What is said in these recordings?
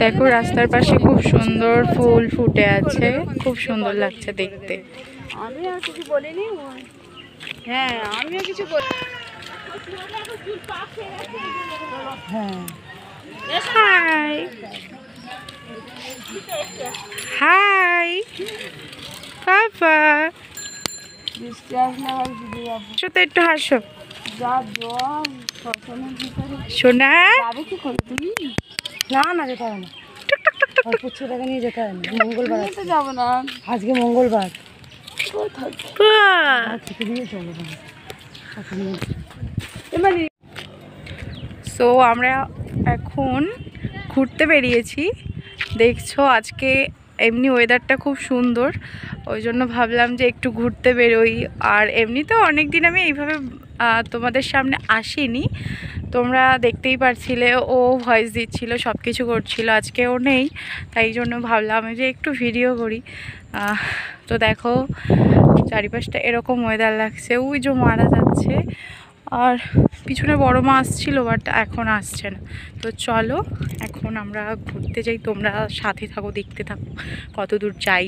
দেখো রাস্তার পাশে খুব সুন্দর ফুল ফুটে আছে খুব সুন্দর লাগছে দেখতে। আমি আর কিছু বলিনি হ্যাঁ আমিও কিছু বলি হাই হাই পাপা তো একটু হাসো। সোনা? কি করে তুমি? না না যেতে হবে না। নিয়ে যেতে হবে না। মঙ্গলবার তো যাব না। আজকে মঙ্গলবার। সো আমরা এখন ঘুরতে বেরিয়েছি। দেখছ আজকে এমনি ওয়েদারটা খুব সুন্দর। ওই জন্য ভাবলাম যে একটু ঘুরতে বেরোই। আর এমনিতেও অনেক দিন আমি এইভাবে তোমাদের সামনে আসিনি। তোমরা দেখতেই পারছিলে, ও ভয়েস দিচ্ছিল সব কিছু করছিল, আজকে ও নেই, তাই জন্য ভাবলাম যে একটু ভিডিও করি। তো দেখো, চারিপাশটা এরকম ওয়েদার লাগছে, ওই যে মারা যাচ্ছে, আর পিছনে বড় মা আসছিল বাট এখন আসছে না। তো চলো, এখন আমরা ঘুরতে যাই, তোমরা সাথে থাকো, দেখতে থাকো কত দূর যাই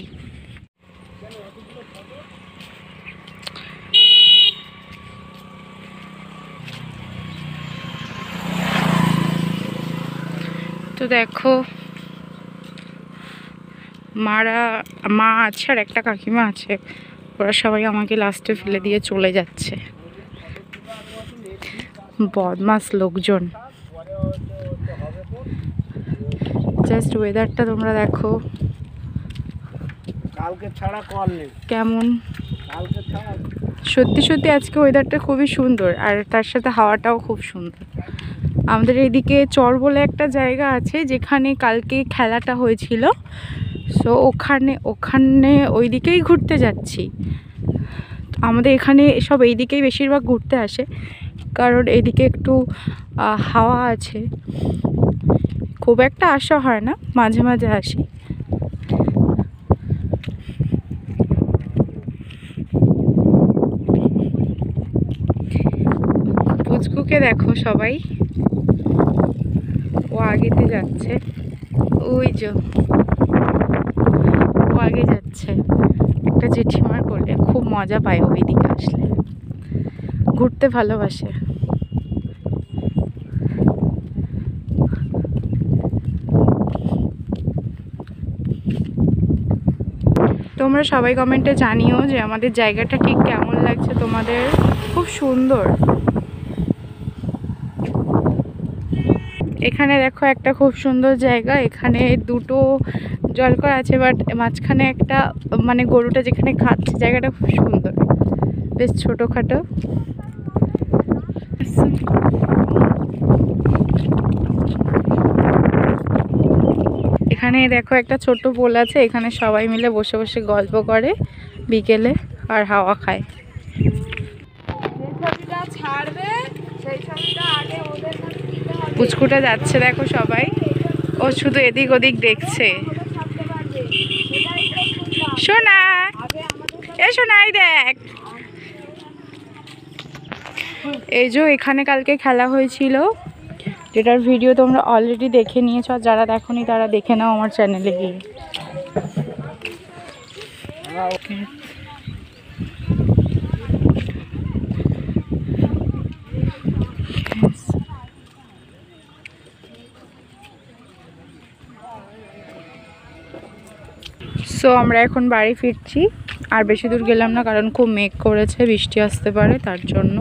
তো দেখো মারা মা আছে আর একটা কাকিমা আছে। ওরা সবাই আমাকে লাস্টে ফেলে দিয়ে চলে যাচ্ছে। বদমাস লোকজন। জাস্ট ওয়েদারটা তোমরা দেখো। কালকে ছাড়া কল নেই। কেমন? কালকে ছাড়া সত্যি সত্যি আজকে ওয়েদারটা খুবই সুন্দর। আর তার সাথে হাওয়াটাও খুব সুন্দর। আমাদের এদিকে চর বলে একটা জায়গা আছে যেখানে কালকে খেলাটা হয়েছিল। সো ওখানে ওখানে ওই দিকেই ঘুরতে যাচ্ছি। আমাদের এখানে সব এই দিকেই বেশিরভাগ ঘুরতে আসে। কারণ এদিকে একটু হাওয়া আছে। খুব একটা আসা হয় না, মাঝে মাঝে আসি। পুচকুকে দেখো সবাই। ও আগেতে যাচ্ছে। ওই যে। ও আগে যাচ্ছে। একটা জেঠিমার করলে খুব মজা পায় ওই দিকে আসলে। ঘুরতে ভালোবাসে। তোমরা সবাই কমেন্টে জানিও যে আমাদের জায়গাটা ঠিক কেমন লাগছে তোমাদের। খুব সুন্দর। এখানে দেখো একটা খুব সুন্দর জায়গা, এখানে দুটো জলকর আছে বাট মাঝখানে একটা মানে গরুটা যেখানে খাচ্ছে, জায়গাটা খুব সুন্দর। বেশ ছোটোখাটো। এখানে দেখো একটা ছোট পোল আছে, এখানে সবাই মিলে বসে বসে গল্প করে বিকেলে আর হাওয়া খায়। যে ছাড়বে, সেই ছবিটা আগে ওদের পুচকুটা যাচ্ছে দেখো সবাই। ও শুধু এদিক ওদিক দেখছে। সোনা, এ সোনাই দেখ। এই যে এখানে কালকে খেলা হয়েছিল, যেটার ভিডিও তোমরা অলরেডি দেখে নিয়েছ যারা দেখোনি তারা দেখে নাও আমার চ্যানেলে গিয়ে। সো আমরা এখন বাড়ি ফিরছি। আর বেশি দূর গেলাম না, কারণ খুব মেঘ করেছে, বৃষ্টি আসতে পারে তার জন্য।